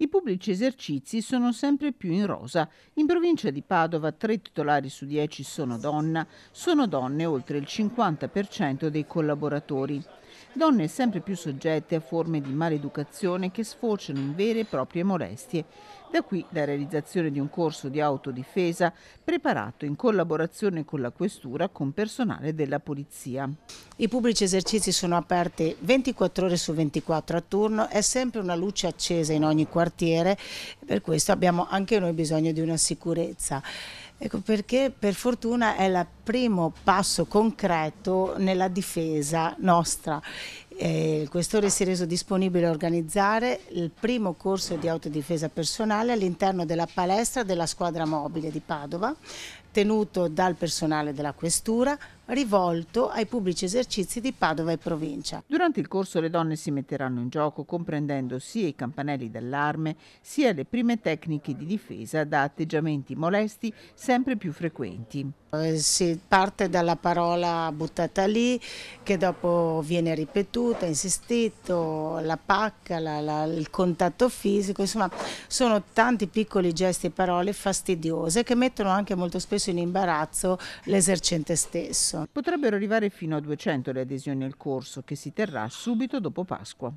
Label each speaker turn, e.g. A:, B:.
A: I pubblici esercizi sono sempre più in rosa. In provincia di Padova tre titolari su dieci sono donna, sono donne oltre il 50% dei collaboratori donne sempre più soggette a forme di maleducazione che sfociano in vere e proprie molestie. Da qui la realizzazione di un corso di autodifesa preparato in collaborazione con la questura con personale della polizia.
B: I pubblici esercizi sono aperti 24 ore su 24 a turno, è sempre una luce accesa in ogni quartiere, per questo abbiamo anche noi bisogno di una sicurezza. Ecco perché per fortuna è il primo passo concreto nella difesa nostra. Eh, il questore si è reso disponibile a organizzare il primo corso di autodifesa personale all'interno della palestra della squadra mobile di Padova, tenuto dal personale della questura, rivolto ai pubblici esercizi di Padova e provincia.
A: Durante il corso le donne si metteranno in gioco comprendendo sia i campanelli d'allarme sia le prime tecniche di difesa da atteggiamenti molesti sempre più frequenti.
B: Eh, si parte dalla parola buttata lì che dopo viene ripetuta, insistito, la pacca, la, la, il contatto fisico, insomma sono tanti piccoli gesti e parole fastidiose che mettono anche molto spesso in imbarazzo l'esercente stesso
A: Potrebbero arrivare fino a 200 le adesioni al corso che si terrà subito dopo Pasqua.